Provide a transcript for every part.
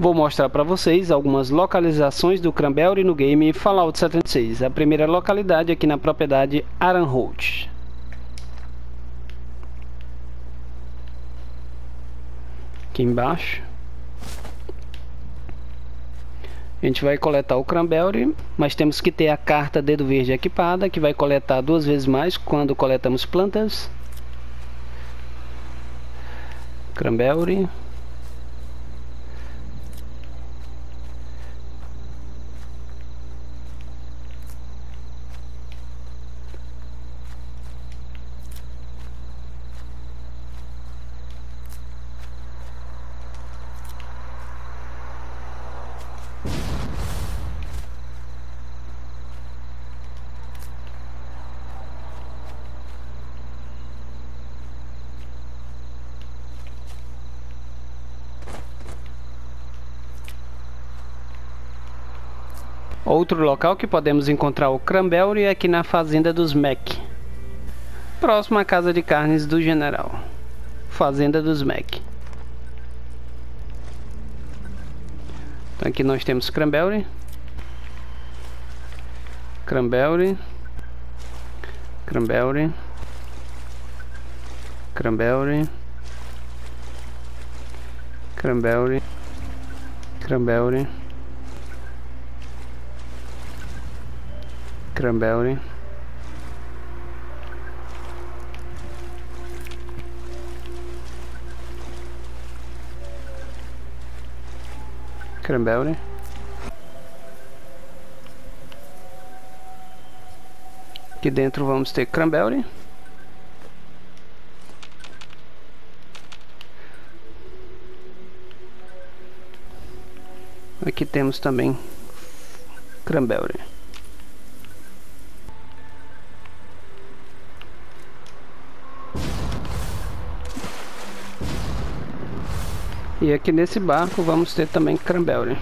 Vou mostrar para vocês algumas localizações do Cranberry no game Fallout 76. A primeira localidade aqui na propriedade Aranholt. Aqui embaixo. A gente vai coletar o Cranberry, mas temos que ter a carta Dedo Verde equipada, que vai coletar duas vezes mais quando coletamos plantas. Cranberry. Outro local que podemos encontrar o Cranberry é aqui na fazenda dos Mac. Próximo à casa de carnes do general. Fazenda dos Mac. Então aqui nós temos Cranberry. Cranberry. Cranberry. Cranberry. Cranberry. Cranberry. Cranberry. Cranberry. Aqui dentro vamos ter cranberry. Aqui temos também cranberry E aqui nesse barco vamos ter também cranberry.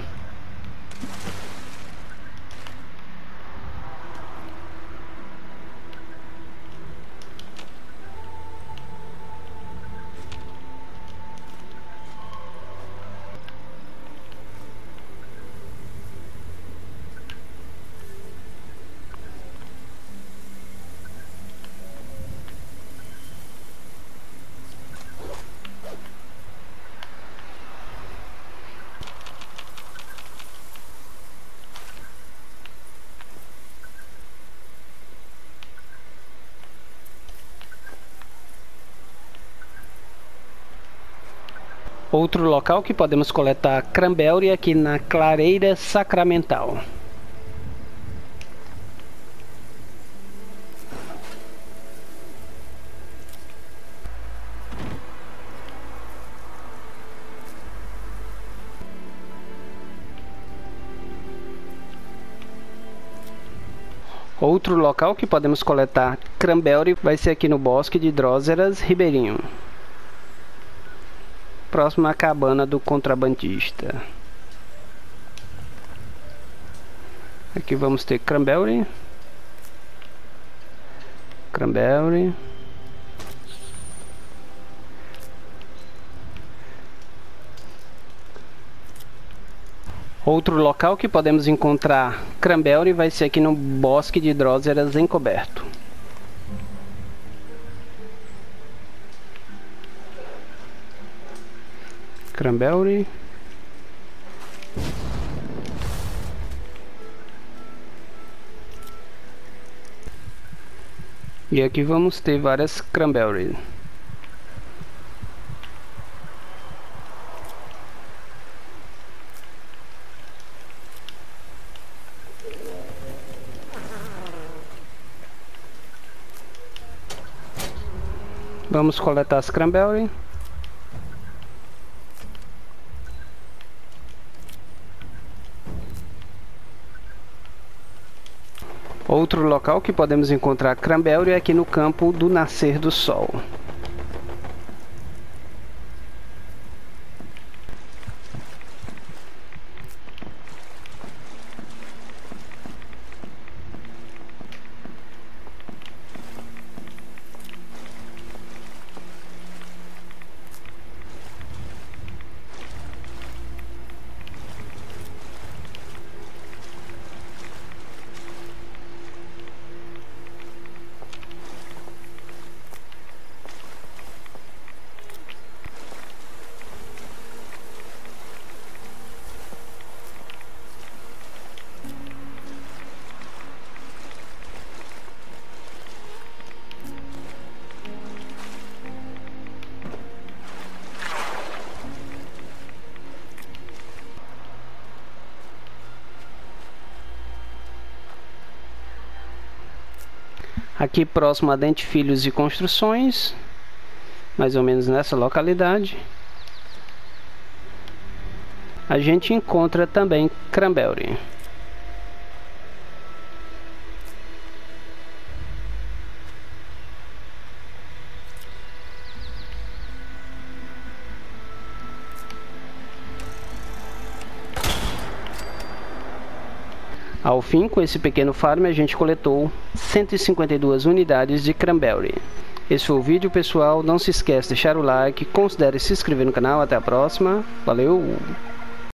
Outro local que podemos coletar cranberry aqui na Clareira Sacramental. Outro local que podemos coletar cranberry vai ser aqui no bosque de Dróseras Ribeirinho próximo à cabana do contrabandista. Aqui vamos ter cranberry. Cranberry. Outro local que podemos encontrar cranberry vai ser aqui no bosque de Dróseras encoberto. Cranberry. E aqui vamos ter várias cranberries. Vamos coletar as cranberries. Outro local que podemos encontrar cranberry é aqui no campo do nascer do sol. Aqui próximo a Dente Filhos e Construções, mais ou menos nessa localidade. A gente encontra também Cranberry. Ao fim, com esse pequeno farm, a gente coletou 152 unidades de cranberry. Esse foi o vídeo, pessoal. Não se esqueça de deixar o like, considere se inscrever no canal. Até a próxima. Valeu!